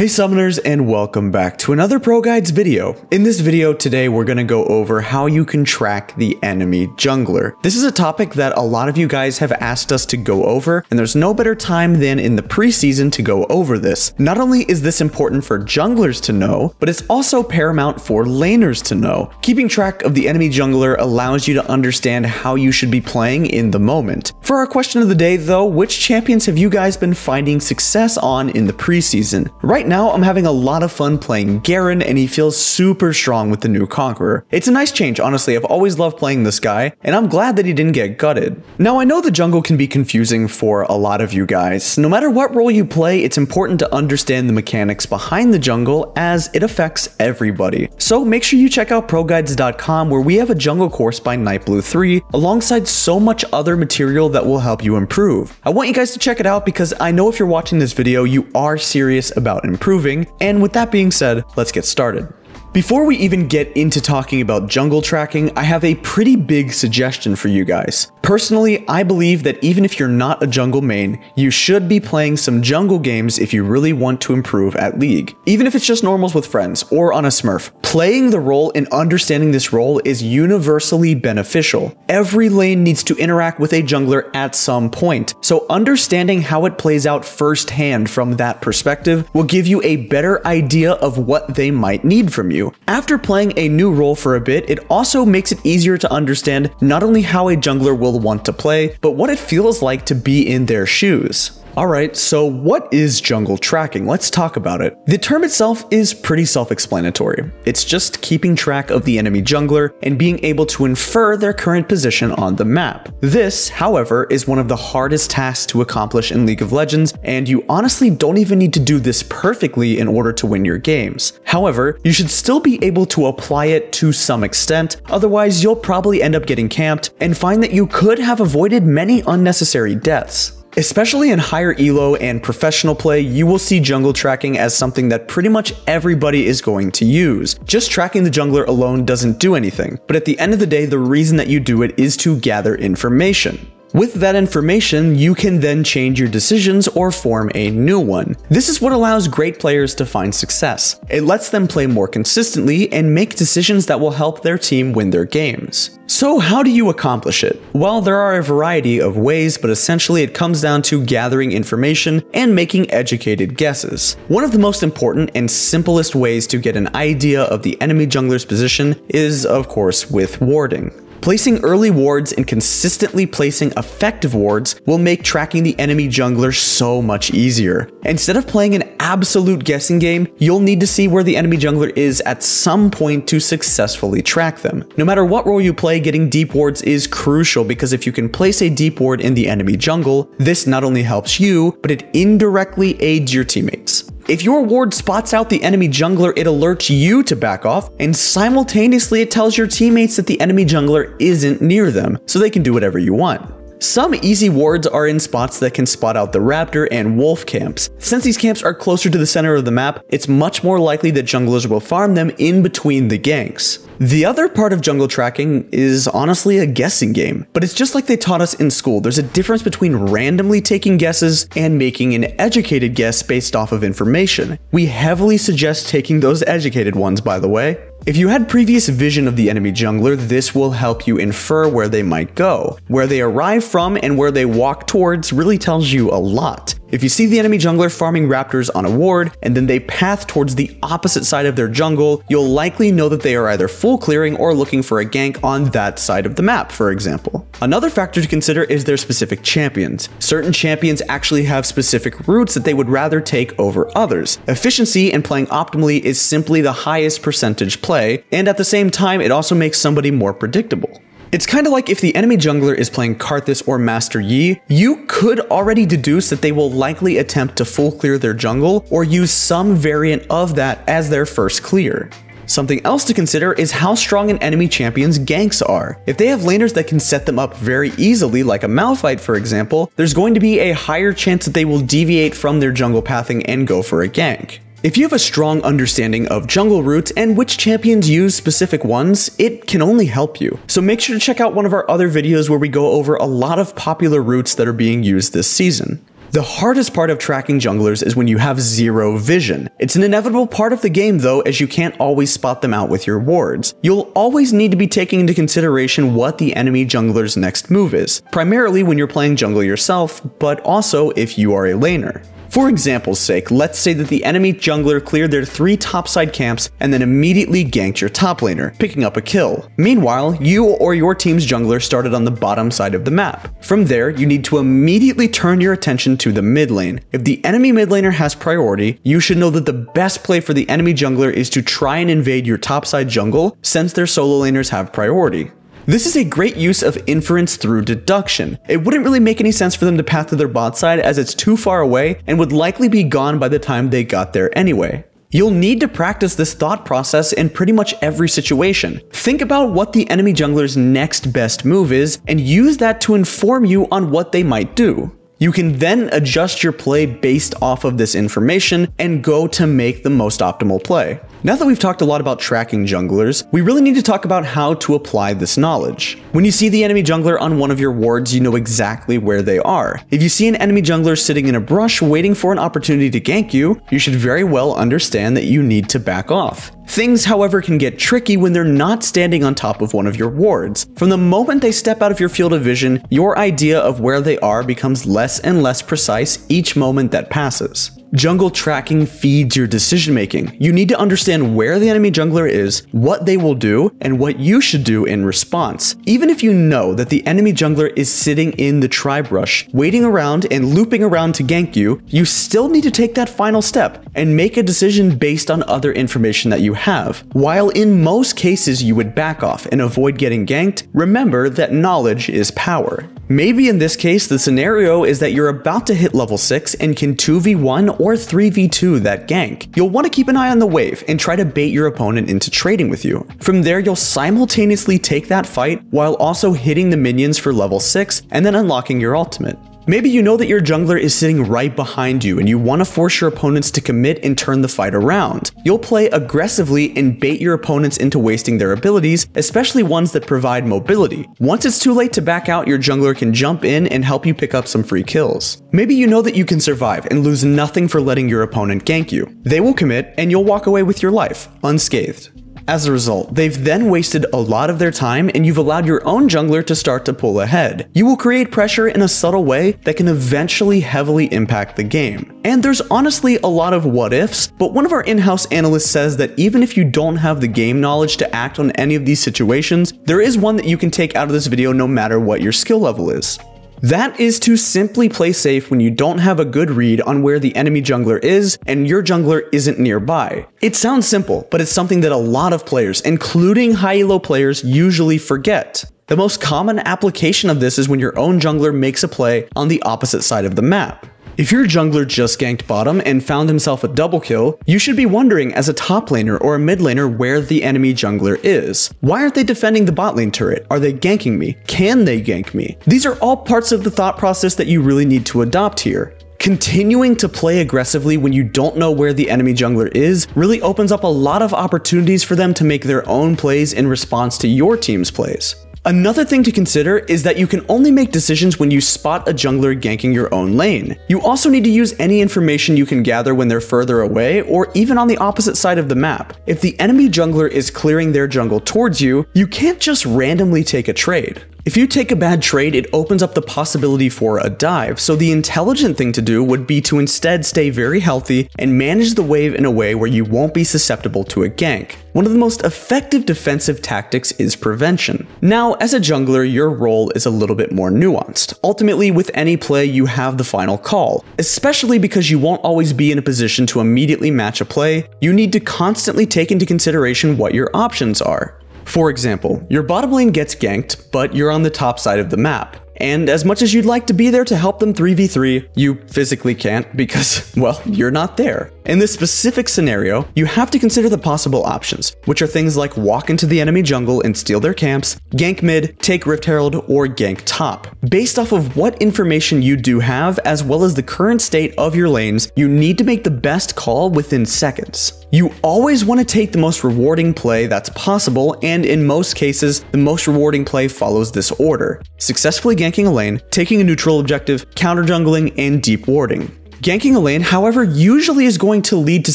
Hey summoners and welcome back to another Pro Guides video. In this video today we're going to go over how you can track the enemy jungler. This is a topic that a lot of you guys have asked us to go over and there's no better time than in the preseason to go over this. Not only is this important for junglers to know, but it's also paramount for laners to know. Keeping track of the enemy jungler allows you to understand how you should be playing in the moment. For our question of the day though, which champions have you guys been finding success on in the preseason? Right now, I'm having a lot of fun playing Garen, and he feels super strong with the new Conqueror. It's a nice change, honestly, I've always loved playing this guy, and I'm glad that he didn't get gutted. Now, I know the jungle can be confusing for a lot of you guys. No matter what role you play, it's important to understand the mechanics behind the jungle as it affects everybody. So make sure you check out ProGuides.com where we have a jungle course by Nightblue 3, alongside so much other material that will help you improve. I want you guys to check it out because I know if you're watching this video, you are serious about improving improving, and with that being said, let's get started. Before we even get into talking about jungle tracking, I have a pretty big suggestion for you guys. Personally, I believe that even if you're not a jungle main, you should be playing some jungle games if you really want to improve at League. Even if it's just normals with friends or on a smurf, playing the role and understanding this role is universally beneficial. Every lane needs to interact with a jungler at some point, so understanding how it plays out firsthand from that perspective will give you a better idea of what they might need from you you. After playing a new role for a bit, it also makes it easier to understand not only how a jungler will want to play, but what it feels like to be in their shoes. Alright, so what is jungle tracking? Let's talk about it. The term itself is pretty self-explanatory. It's just keeping track of the enemy jungler and being able to infer their current position on the map. This, however, is one of the hardest tasks to accomplish in League of Legends, and you honestly don't even need to do this perfectly in order to win your games. However, you should still be able to apply it to some extent, otherwise you'll probably end up getting camped and find that you could have avoided many unnecessary deaths. Especially in higher elo and professional play, you will see jungle tracking as something that pretty much everybody is going to use. Just tracking the jungler alone doesn't do anything, but at the end of the day, the reason that you do it is to gather information. With that information, you can then change your decisions or form a new one. This is what allows great players to find success. It lets them play more consistently and make decisions that will help their team win their games. So how do you accomplish it? Well, there are a variety of ways, but essentially it comes down to gathering information and making educated guesses. One of the most important and simplest ways to get an idea of the enemy jungler's position is, of course, with warding. Placing early wards and consistently placing effective wards will make tracking the enemy jungler so much easier. Instead of playing an absolute guessing game, you'll need to see where the enemy jungler is at some point to successfully track them. No matter what role you play, getting deep wards is crucial because if you can place a deep ward in the enemy jungle, this not only helps you, but it indirectly aids your teammates. If your ward spots out the enemy jungler, it alerts you to back off, and simultaneously it tells your teammates that the enemy jungler isn't near them, so they can do whatever you want. Some easy wards are in spots that can spot out the raptor and wolf camps. Since these camps are closer to the center of the map, it's much more likely that junglers will farm them in between the ganks. The other part of jungle tracking is honestly a guessing game, but it's just like they taught us in school. There's a difference between randomly taking guesses and making an educated guess based off of information. We heavily suggest taking those educated ones, by the way. If you had previous vision of the enemy jungler, this will help you infer where they might go. Where they arrive from and where they walk towards really tells you a lot. If you see the enemy jungler farming raptors on a ward, and then they path towards the opposite side of their jungle, you'll likely know that they are either full clearing or looking for a gank on that side of the map, for example. Another factor to consider is their specific champions. Certain champions actually have specific routes that they would rather take over others. Efficiency and playing optimally is simply the highest percentage play, and at the same time, it also makes somebody more predictable. It's kind of like if the enemy jungler is playing Karthus or Master Yi, you could already deduce that they will likely attempt to full clear their jungle or use some variant of that as their first clear. Something else to consider is how strong an enemy champion's ganks are. If they have laners that can set them up very easily, like a Malphite for example, there's going to be a higher chance that they will deviate from their jungle pathing and go for a gank. If you have a strong understanding of jungle routes and which champions use specific ones, it can only help you. So make sure to check out one of our other videos where we go over a lot of popular routes that are being used this season. The hardest part of tracking junglers is when you have zero vision. It's an inevitable part of the game though as you can't always spot them out with your wards. You'll always need to be taking into consideration what the enemy jungler's next move is, primarily when you're playing jungle yourself, but also if you are a laner. For example's sake, let's say that the enemy jungler cleared their three topside camps and then immediately ganked your top laner, picking up a kill. Meanwhile, you or your team's jungler started on the bottom side of the map. From there, you need to immediately turn your attention to the mid lane. If the enemy mid laner has priority, you should know that the best play for the enemy jungler is to try and invade your topside jungle since their solo laners have priority. This is a great use of inference through deduction. It wouldn't really make any sense for them to path to their bot side as it's too far away and would likely be gone by the time they got there anyway. You'll need to practice this thought process in pretty much every situation. Think about what the enemy jungler's next best move is and use that to inform you on what they might do. You can then adjust your play based off of this information and go to make the most optimal play. Now that we've talked a lot about tracking junglers, we really need to talk about how to apply this knowledge. When you see the enemy jungler on one of your wards, you know exactly where they are. If you see an enemy jungler sitting in a brush waiting for an opportunity to gank you, you should very well understand that you need to back off. Things, however, can get tricky when they're not standing on top of one of your wards. From the moment they step out of your field of vision, your idea of where they are becomes less and less precise each moment that passes. Jungle tracking feeds your decision making. You need to understand where the enemy jungler is, what they will do, and what you should do in response. Even if you know that the enemy jungler is sitting in the tri-brush, waiting around and looping around to gank you, you still need to take that final step and make a decision based on other information that you have. While in most cases you would back off and avoid getting ganked, remember that knowledge is power. Maybe in this case, the scenario is that you're about to hit level 6 and can 2v1 or 3v2 that gank. You'll want to keep an eye on the wave and try to bait your opponent into trading with you. From there, you'll simultaneously take that fight while also hitting the minions for level 6 and then unlocking your ultimate. Maybe you know that your jungler is sitting right behind you and you want to force your opponents to commit and turn the fight around. You'll play aggressively and bait your opponents into wasting their abilities, especially ones that provide mobility. Once it's too late to back out, your jungler can jump in and help you pick up some free kills. Maybe you know that you can survive and lose nothing for letting your opponent gank you. They will commit and you'll walk away with your life, unscathed. As a result, they've then wasted a lot of their time and you've allowed your own jungler to start to pull ahead. You will create pressure in a subtle way that can eventually heavily impact the game. And there's honestly a lot of what ifs, but one of our in-house analysts says that even if you don't have the game knowledge to act on any of these situations, there is one that you can take out of this video no matter what your skill level is. That is to simply play safe when you don't have a good read on where the enemy jungler is and your jungler isn't nearby. It sounds simple, but it's something that a lot of players, including high elo players, usually forget. The most common application of this is when your own jungler makes a play on the opposite side of the map. If your jungler just ganked bottom and found himself a double kill, you should be wondering as a top laner or a mid laner where the enemy jungler is. Why aren't they defending the bot lane turret? Are they ganking me? Can they gank me? These are all parts of the thought process that you really need to adopt here. Continuing to play aggressively when you don't know where the enemy jungler is really opens up a lot of opportunities for them to make their own plays in response to your team's plays. Another thing to consider is that you can only make decisions when you spot a jungler ganking your own lane. You also need to use any information you can gather when they're further away or even on the opposite side of the map. If the enemy jungler is clearing their jungle towards you, you can't just randomly take a trade. If you take a bad trade, it opens up the possibility for a dive, so the intelligent thing to do would be to instead stay very healthy and manage the wave in a way where you won't be susceptible to a gank. One of the most effective defensive tactics is prevention. Now, as a jungler, your role is a little bit more nuanced. Ultimately, with any play, you have the final call. Especially because you won't always be in a position to immediately match a play, you need to constantly take into consideration what your options are. For example, your bottom lane gets ganked, but you're on the top side of the map. And as much as you'd like to be there to help them 3v3, you physically can't because, well, you're not there. In this specific scenario, you have to consider the possible options, which are things like walk into the enemy jungle and steal their camps, gank mid, take Rift Herald, or gank top. Based off of what information you do have, as well as the current state of your lanes, you need to make the best call within seconds. You always want to take the most rewarding play that's possible, and in most cases, the most rewarding play follows this order. Successfully ganking a lane, taking a neutral objective, counter jungling, and deep warding. Ganking a lane, however, usually is going to lead to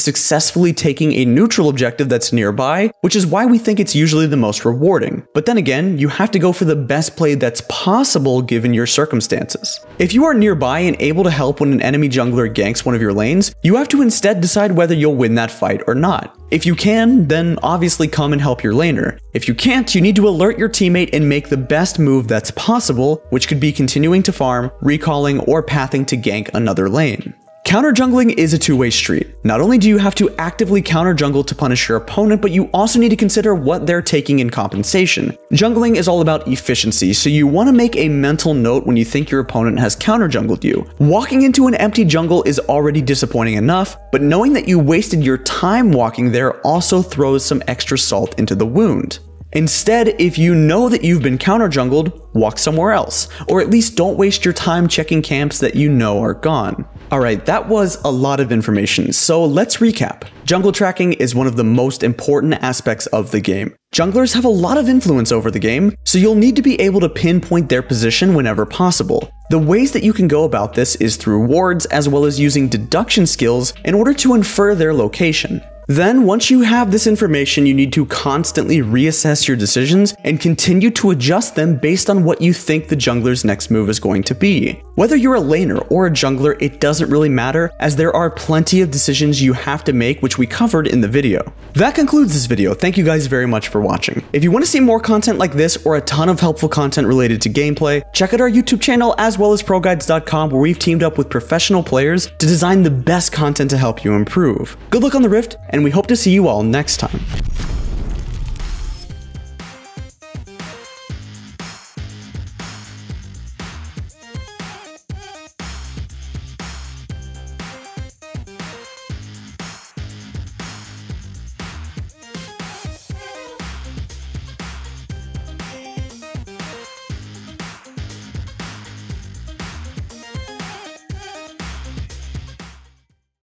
successfully taking a neutral objective that's nearby, which is why we think it's usually the most rewarding. But then again, you have to go for the best play that's possible given your circumstances. If you are nearby and able to help when an enemy jungler ganks one of your lanes, you have to instead decide whether you'll win that fight or not. If you can, then obviously come and help your laner. If you can't, you need to alert your teammate and make the best move that's possible, which could be continuing to farm, recalling, or pathing to gank another lane. Counter jungling is a two-way street. Not only do you have to actively counter jungle to punish your opponent, but you also need to consider what they're taking in compensation. Jungling is all about efficiency, so you want to make a mental note when you think your opponent has counter jungled you. Walking into an empty jungle is already disappointing enough, but knowing that you wasted your time walking there also throws some extra salt into the wound. Instead, if you know that you've been counter jungled, walk somewhere else, or at least don't waste your time checking camps that you know are gone. Alright, that was a lot of information, so let's recap. Jungle tracking is one of the most important aspects of the game. Junglers have a lot of influence over the game, so you'll need to be able to pinpoint their position whenever possible. The ways that you can go about this is through wards as well as using deduction skills in order to infer their location. Then, once you have this information, you need to constantly reassess your decisions and continue to adjust them based on what you think the jungler's next move is going to be. Whether you're a laner or a jungler, it doesn't really matter, as there are plenty of decisions you have to make which we covered in the video. That concludes this video, thank you guys very much for watching. If you want to see more content like this or a ton of helpful content related to gameplay, check out our YouTube channel as well as ProGuides.com where we've teamed up with professional players to design the best content to help you improve. Good luck on the Rift, and we hope to see you all next time.